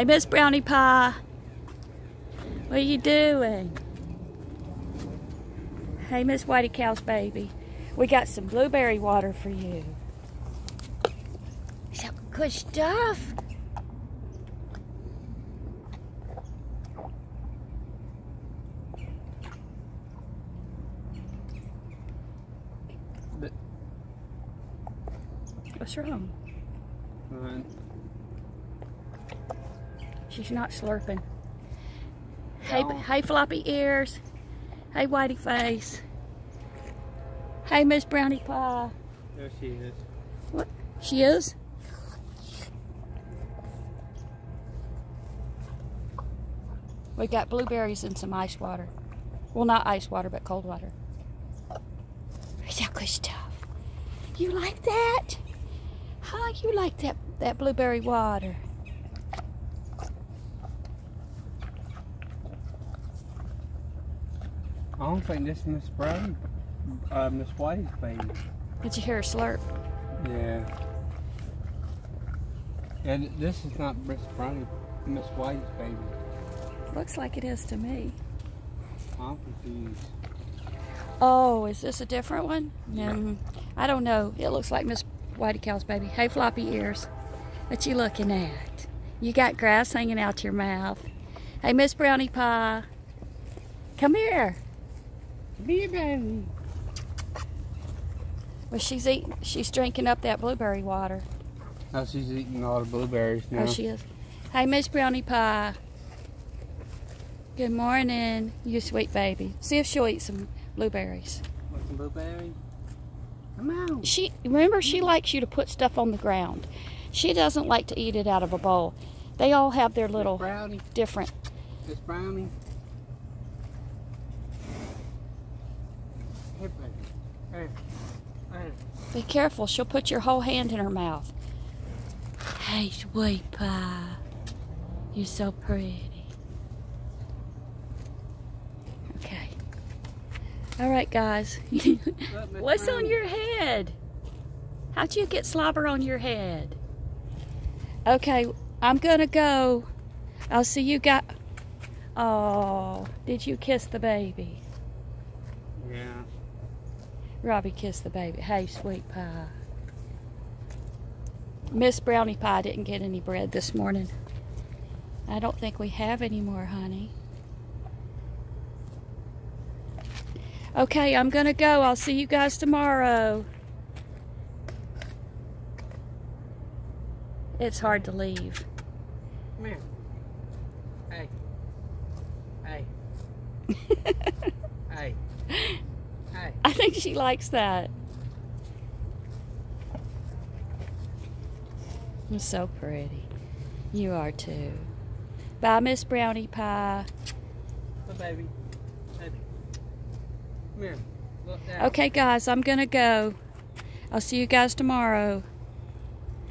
Hey, Miss Brownie Pie. What are you doing? Hey, Miss Whitey Cow's baby. We got some blueberry water for you. Some good stuff. But, What's wrong? fine. She's not slurping. Hey, hey, floppy ears. Hey, whitey face. Hey, Miss Brownie Pie. There she is. What? She is? We got blueberries and some ice water. Well, not ice water, but cold water. Is that good stuff? You like that? How you like that, that blueberry water? I don't think this is Miss Brady, uh, Miss Whitey's baby. Did you hear her slurp? Yeah. Yeah, this is not Miss Brady, Miss Whitey's baby. Looks like it is to me. I'm confused. Oh, is this a different one? Um, I don't know. It looks like Miss Whitey Cow's baby. Hey, floppy ears. What you looking at? You got grass hanging out your mouth. Hey, Miss Brownie Pie. Come here. Be baby. Well, she's eating. She's drinking up that blueberry water. Oh, she's eating all the blueberries now. Oh, she is. Hey, Miss Brownie Pie. Good morning, you sweet baby. See if she'll eat some blueberries. Want some blueberries? Come on. She remember she likes you to put stuff on the ground. She doesn't like to eat it out of a bowl. They all have their little Brownie. different. Miss Brownie. Hey, baby. Hey. Hey. Be careful, she'll put your whole hand in her mouth. Hey, sweet pie. You're so pretty. Okay. All right, guys. What's on your head? How'd you get slobber on your head? Okay, I'm gonna go. I'll see you got. Oh, did you kiss the baby? Yeah. Robbie kissed the baby. Hey, sweet pie. Miss Brownie Pie didn't get any bread this morning. I don't think we have any more, honey. Okay, I'm gonna go. I'll see you guys tomorrow. It's hard to leave. Come here. Hey. Hey. Hey. I think she likes that. You're so pretty. You are too. Bye, Miss Brownie Pie. Bye, baby. Baby. Come here. Look down. Okay, guys, I'm gonna go. I'll see you guys tomorrow.